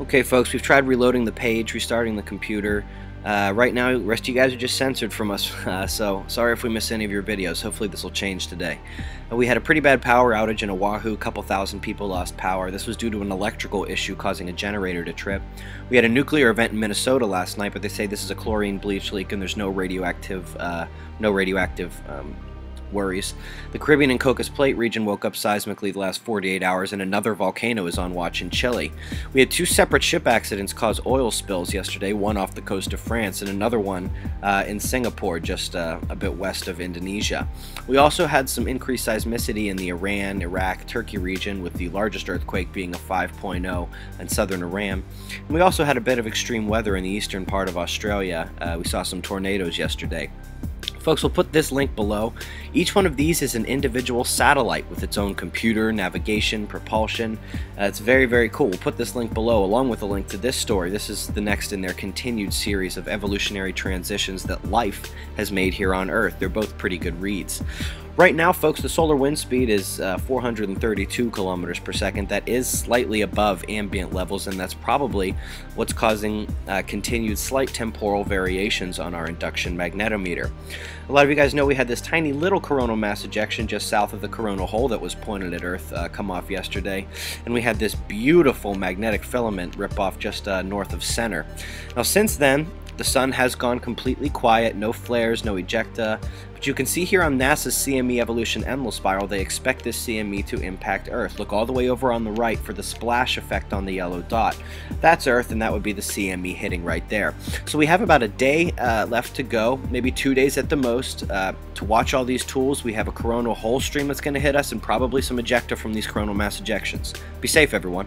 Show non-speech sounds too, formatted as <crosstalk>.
Okay, folks, we've tried reloading the page, restarting the computer. Uh, right now, rest of you guys are just censored from us, <laughs> uh, so sorry if we miss any of your videos. Hopefully this will change today. Uh, we had a pretty bad power outage in Oahu. A couple thousand people lost power. This was due to an electrical issue causing a generator to trip. We had a nuclear event in Minnesota last night, but they say this is a chlorine bleach leak and there's no radioactive, uh, no radioactive um, worries. The Caribbean and Cocos Plate region woke up seismically the last 48 hours, and another volcano is on watch in Chile. We had two separate ship accidents cause oil spills yesterday, one off the coast of France and another one uh, in Singapore, just uh, a bit west of Indonesia. We also had some increased seismicity in the Iran, Iraq, Turkey region, with the largest earthquake being a 5.0 in southern Iran. And we also had a bit of extreme weather in the eastern part of Australia. Uh, we saw some tornadoes yesterday. Folks, we'll put this link below. Each one of these is an individual satellite with its own computer, navigation, propulsion. Uh, it's very, very cool. We'll put this link below along with a link to this story. This is the next in their continued series of evolutionary transitions that life has made here on Earth. They're both pretty good reads. Right now, folks, the solar wind speed is uh, 432 kilometers per second. That is slightly above ambient levels, and that's probably what's causing uh, continued slight temporal variations on our induction magnetometer. A lot of you guys know we had this tiny little coronal mass ejection just south of the coronal hole that was pointed at Earth uh, come off yesterday, and we had this beautiful magnetic filament rip off just uh, north of center. Now, since then, the sun has gone completely quiet, no flares, no ejecta, but you can see here on NASA's CME Evolution Enlil Spiral, they expect this CME to impact Earth. Look all the way over on the right for the splash effect on the yellow dot. That's Earth, and that would be the CME hitting right there. So we have about a day uh, left to go, maybe two days at the most, uh, to watch all these tools. We have a coronal hole stream that's going to hit us, and probably some ejecta from these coronal mass ejections. Be safe, everyone.